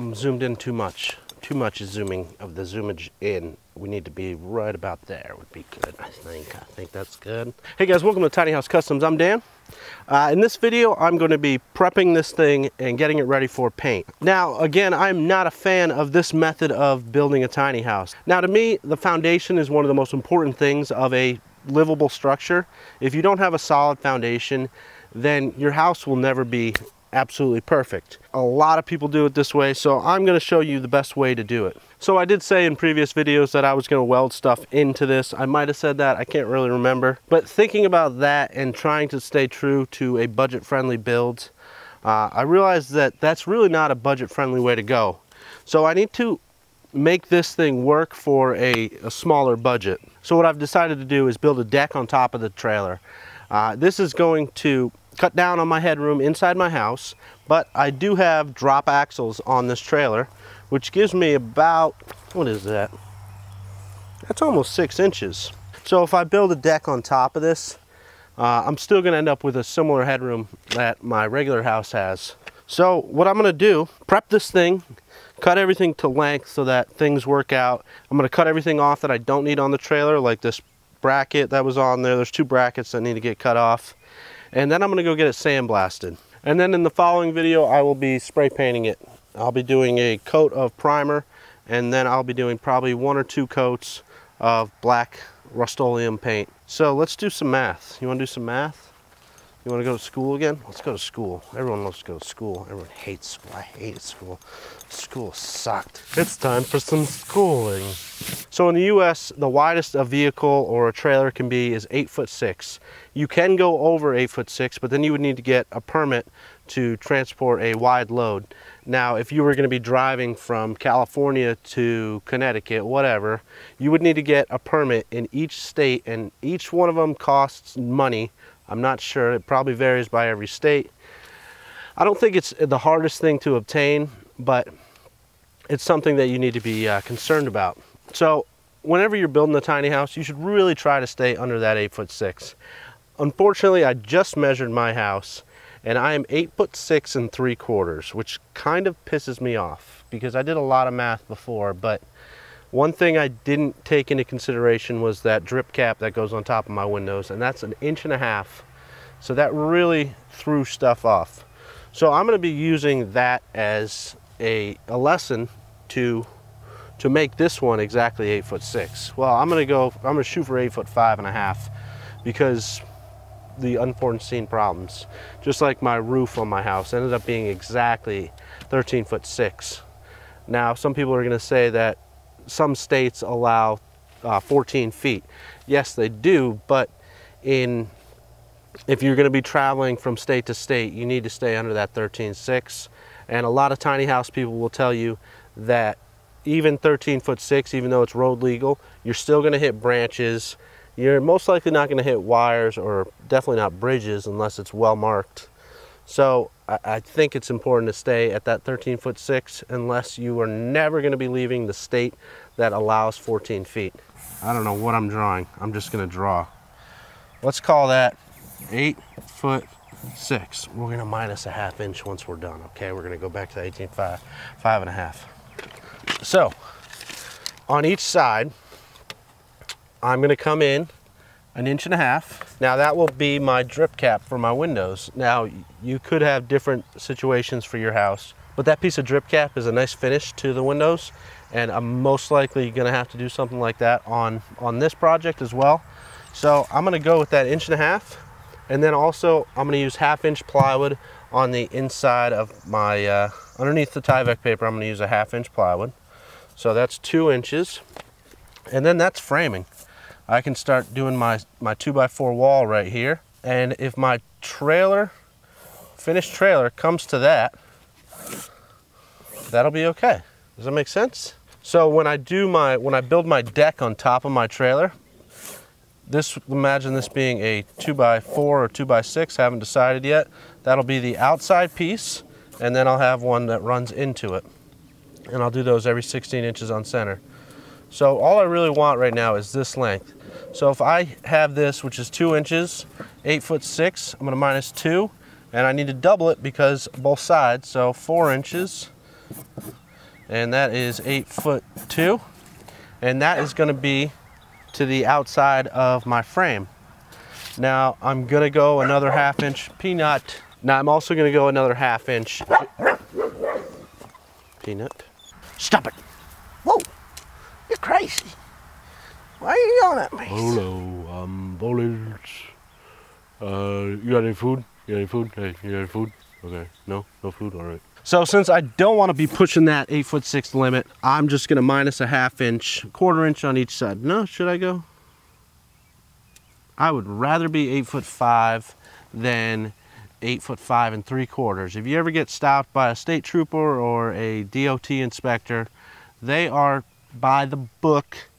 I'm zoomed in too much. Too much is zooming of the zoomage in. We need to be right about there would be good, I think. I think that's good. Hey guys, welcome to Tiny House Customs. I'm Dan. Uh, in this video, I'm going to be prepping this thing and getting it ready for paint. Now, again, I'm not a fan of this method of building a tiny house. Now, to me, the foundation is one of the most important things of a livable structure. If you don't have a solid foundation, then your house will never be absolutely perfect. A lot of people do it this way, so I'm gonna show you the best way to do it. So I did say in previous videos that I was gonna weld stuff into this. I might have said that, I can't really remember. But thinking about that and trying to stay true to a budget-friendly build, uh, I realized that that's really not a budget-friendly way to go. So I need to make this thing work for a, a, smaller budget. So what I've decided to do is build a deck on top of the trailer. Uh, this is going to cut down on my headroom inside my house, but I do have drop axles on this trailer, which gives me about, what is that? That's almost six inches. So if I build a deck on top of this, uh, I'm still gonna end up with a similar headroom that my regular house has. So what I'm gonna do, prep this thing, cut everything to length so that things work out. I'm gonna cut everything off that I don't need on the trailer, like this bracket that was on there. There's two brackets that need to get cut off and then I'm gonna go get it sandblasted. And then in the following video, I will be spray painting it. I'll be doing a coat of primer and then I'll be doing probably one or two coats of black Rust-Oleum paint. So let's do some math. You wanna do some math? You want to go to school again? Let's go to school. Everyone loves to go to school. Everyone hates school. I hated school. School sucked. It's time for some schooling. So in the US, the widest a vehicle or a trailer can be is eight foot six. You can go over eight foot six, but then you would need to get a permit to transport a wide load. Now, if you were going to be driving from California to Connecticut, whatever, you would need to get a permit in each state, and each one of them costs money I'm not sure. It probably varies by every state. I don't think it's the hardest thing to obtain, but it's something that you need to be uh, concerned about. So whenever you're building a tiny house, you should really try to stay under that eight foot six. Unfortunately, I just measured my house and I am eight foot six and three quarters, which kind of pisses me off because I did a lot of math before, but one thing I didn't take into consideration was that drip cap that goes on top of my windows, and that's an inch and a half. So that really threw stuff off. So I'm gonna be using that as a, a lesson to to make this one exactly eight foot six. Well, I'm gonna go, I'm gonna shoot for eight foot five and a half because the unforeseen problems. Just like my roof on my house ended up being exactly 13 foot six. Now, some people are gonna say that some states allow uh, 14 feet. Yes, they do, but in if you're going to be traveling from state to state, you need to stay under that 13.6. And a lot of tiny house people will tell you that even 13 foot 6, even though it's road legal, you're still going to hit branches. You're most likely not going to hit wires or definitely not bridges unless it's well marked. So I, think it's important to stay at that 13 foot 6 unless you are never going to be leaving the state that allows 14 feet. I don't know what I'm drawing. I'm just gonna draw. Let's call that eight foot six. We're gonna minus a half inch once we're done, okay? We're gonna go back to the 18 five, five and a half. So, on each side, I'm gonna come in an inch and a half. Now that will be my drip cap for my windows. Now, you could have different situations for your house, but that piece of drip cap is a nice finish to the windows and I'm most likely gonna have to do something like that on, on this project as well. So I'm gonna go with that inch and a half and then also I'm gonna use half inch plywood on the inside of my, uh, underneath the Tyvek paper, I'm gonna use a half inch plywood. So that's two inches. And then that's framing. I can start doing my, my two by four wall right here. And if my trailer, finished trailer comes to that, that'll be okay. Does that make sense? So when I do my, when I build my deck on top of my trailer, this, imagine this being a two by four or two by six, haven't decided yet. That'll be the outside piece, and then I'll have one that runs into it. And I'll do those every 16 inches on center. So all I really want right now is this length. So if I have this, which is two inches, eight foot six, I'm gonna minus two, and I need to double it because both sides, so four inches, and that is eight foot two. And that is gonna be to the outside of my frame. Now I'm gonna go another half inch peanut. Now I'm also gonna go another half inch peanut. Stop it. Whoa, you're crazy. Why are you yelling at me? Hello, I'm Bowlers. Uh, you got any food? You got any food? Hey, you got any food? Okay, no, no food. All right. So since I don't want to be pushing that eight foot six limit, I'm just gonna minus a half inch, quarter inch on each side. No, should I go? I would rather be eight foot five than eight foot five and three quarters. If you ever get stopped by a state trooper or a DOT inspector, they are by the book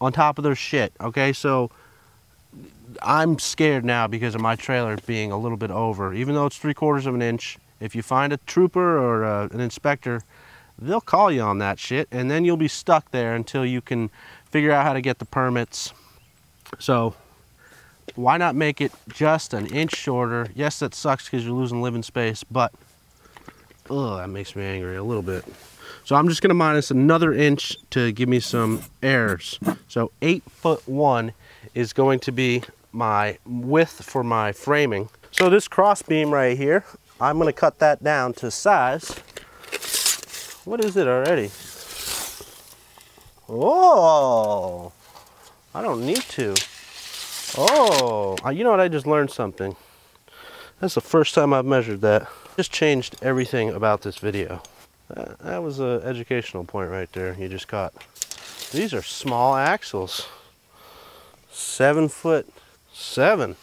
on top of their shit. Okay, so I'm scared now because of my trailer being a little bit over. Even though it's three quarters of an inch, if you find a trooper or uh, an inspector, they'll call you on that shit and then you'll be stuck there until you can figure out how to get the permits. So why not make it just an inch shorter? Yes, that sucks because you're losing living space, but oh, that makes me angry a little bit. So I'm just gonna minus another inch to give me some errors. So eight foot one is going to be my width for my framing. So this cross beam right here, I'm gonna cut that down to size. What is it already? Oh, I don't need to. Oh, you know what? I just learned something. That's the first time I've measured that. Just changed everything about this video. That, that was an educational point right there you just caught. These are small axles. Seven foot seven.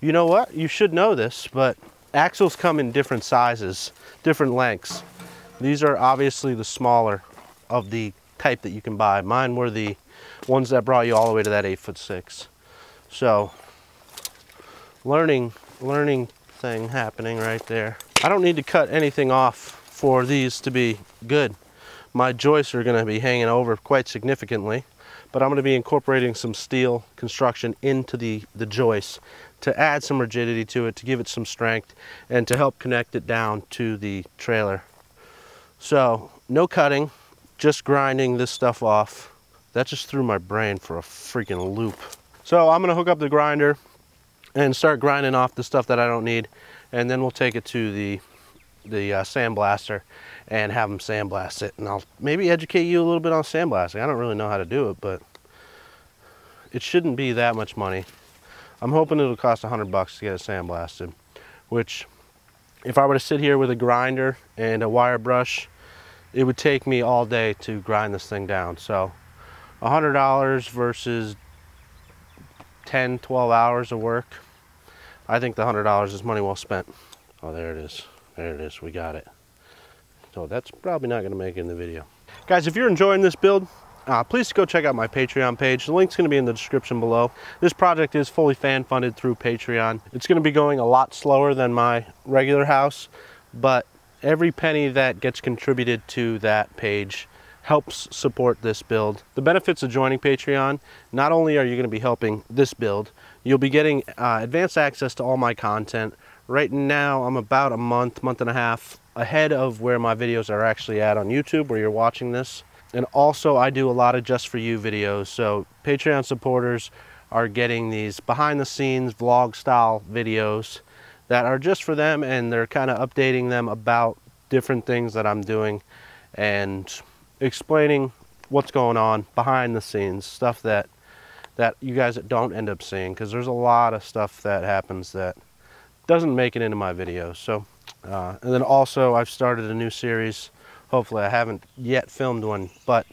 You know what? You should know this, but axles come in different sizes, different lengths. These are obviously the smaller of the type that you can buy. Mine were the ones that brought you all the way to that eight foot six. So learning, learning thing happening right there. I don't need to cut anything off for these to be good. My joists are gonna be hanging over quite significantly, but I'm gonna be incorporating some steel construction into the, the joists to add some rigidity to it, to give it some strength, and to help connect it down to the trailer. So, no cutting, just grinding this stuff off. That just threw my brain for a freaking loop. So I'm gonna hook up the grinder and start grinding off the stuff that I don't need. And then we'll take it to the, the uh, sandblaster and have them sandblast it. And I'll maybe educate you a little bit on sandblasting. I don't really know how to do it, but it shouldn't be that much money. I'm hoping it'll cost a hundred bucks to get it sandblasted, which if I were to sit here with a grinder and a wire brush, it would take me all day to grind this thing down. So $100 versus 10, 12 hours of work, I think the $100 is money well spent. Oh, there it is. There it is. We got it. So that's probably not going to make it in the video. Guys, if you're enjoying this build, uh, please go check out my Patreon page. The link's going to be in the description below. This project is fully fan funded through Patreon. It's going to be going a lot slower than my regular house, but every penny that gets contributed to that page helps support this build. The benefits of joining Patreon, not only are you going to be helping this build, you'll be getting uh, advanced access to all my content. Right now, I'm about a month, month and a half ahead of where my videos are actually at on YouTube, where you're watching this. And also, I do a lot of just for you videos. So Patreon supporters are getting these behind the scenes vlog style videos that are just for them and they're kind of updating them about different things that I'm doing and explaining what's going on behind the scenes, stuff that that you guys don't end up seeing because there's a lot of stuff that happens that doesn't make it into my videos. So, uh, and then also I've started a new series. Hopefully I haven't yet filmed one, but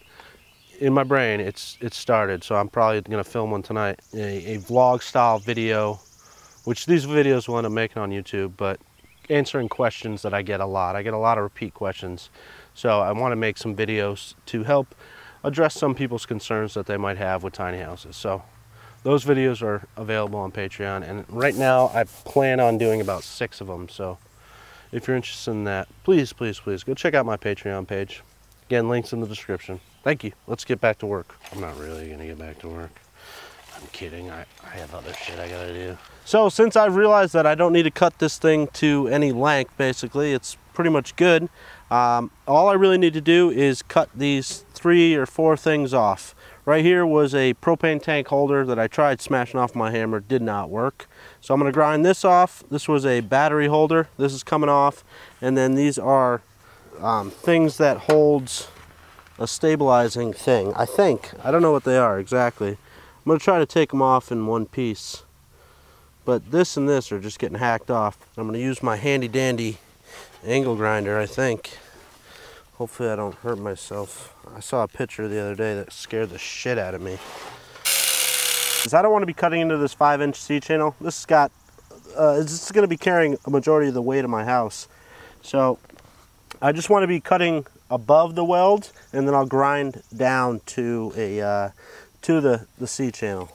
in my brain it's it's started. So I'm probably going to film one tonight, a, a vlog style video, which these videos will end up making on YouTube, but answering questions that I get a lot. I get a lot of repeat questions. So I want to make some videos to help address some people's concerns that they might have with tiny houses. So those videos are available on Patreon. And right now I plan on doing about six of them. So if you're interested in that, please, please, please go check out my Patreon page. Again, links in the description. Thank you. Let's get back to work. I'm not really going to get back to work. I'm kidding. I, I have other shit I got to do. So since I've realized that I don't need to cut this thing to any length, basically, it's pretty much good. Um, all I really need to do is cut these three or four things off. Right here was a propane tank holder that I tried smashing off my hammer, did not work. So I'm gonna grind this off. This was a battery holder. This is coming off. And then these are um, things that holds a stabilizing thing. I think, I don't know what they are exactly. I'm gonna try to take them off in one piece. But this and this are just getting hacked off. I'm gonna use my handy dandy angle grinder, I think. Hopefully I don't hurt myself. I saw a picture the other day that scared the shit out of me. Because I don't want to be cutting into this five inch C channel. This has got, uh, this is going to be carrying a majority of the weight of my house. So I just want to be cutting above the weld and then I'll grind down to a, uh, to the, the C channel.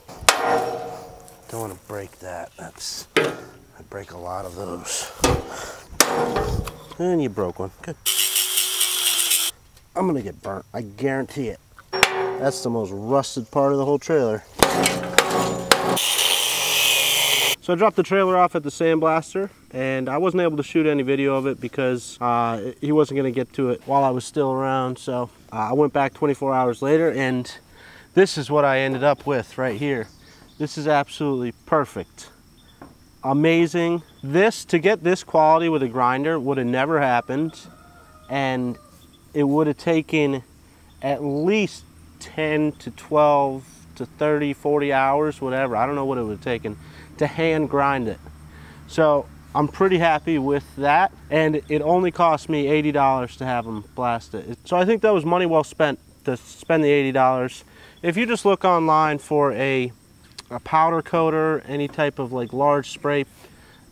Don't want to break that. That's, I break a lot of those. And you broke one, good. I'm gonna get burnt, I guarantee it. That's the most rusted part of the whole trailer. So I dropped the trailer off at the sandblaster and I wasn't able to shoot any video of it because uh, he wasn't gonna get to it while I was still around. So uh, I went back 24 hours later and this is what I ended up with right here. This is absolutely perfect. Amazing. This, to get this quality with a grinder would have never happened and it would have taken at least 10 to 12 to 30, 40 hours, whatever. I don't know what it would have taken to hand grind it. So I'm pretty happy with that. And it only cost me $80 to have them blast it. So I think that was money well spent to spend the $80. If you just look online for a, a powder coater, any type of like large spray,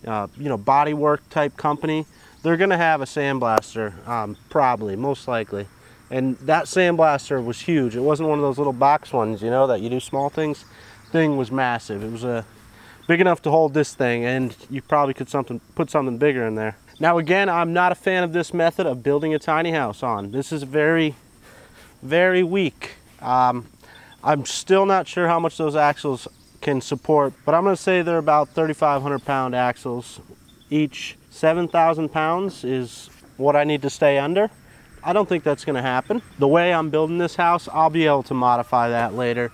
uh, you know, body work type company, they're gonna have a sandblaster, um, probably, most likely. And that sandblaster was huge. It wasn't one of those little box ones, you know, that you do small things. Thing was massive. It was a big enough to hold this thing and you probably could something put something bigger in there. Now again, I'm not a fan of this method of building a tiny house on. This is very, very weak. Um, I'm still not sure how much those axles can support, but I'm gonna say they're about 3,500 pound axles each. 7,000 pounds is what I need to stay under. I don't think that's gonna happen. The way I'm building this house, I'll be able to modify that later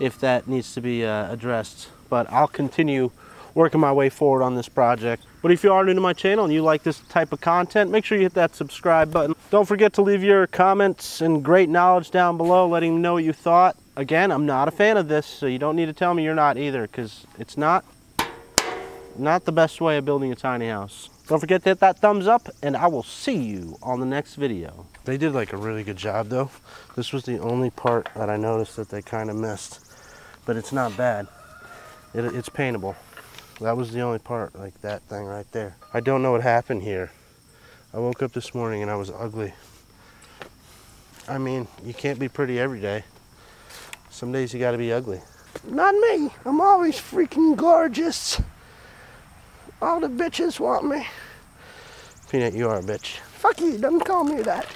if that needs to be uh, addressed but I'll continue working my way forward on this project. But if you are new to my channel and you like this type of content, make sure you hit that subscribe button. Don't forget to leave your comments and great knowledge down below, letting me know what you thought. Again, I'm not a fan of this, so you don't need to tell me you're not either, because it's not, not the best way of building a tiny house. Don't forget to hit that thumbs up, and I will see you on the next video. They did like a really good job, though. This was the only part that I noticed that they kind of missed, but it's not bad it, it's paintable. That was the only part, like that thing right there. I don't know what happened here. I woke up this morning and I was ugly. I mean, you can't be pretty every day. Some days you gotta be ugly. Not me. I'm always freaking gorgeous. All the bitches want me. Peanut, you are a bitch. Fuck you, don't call me that.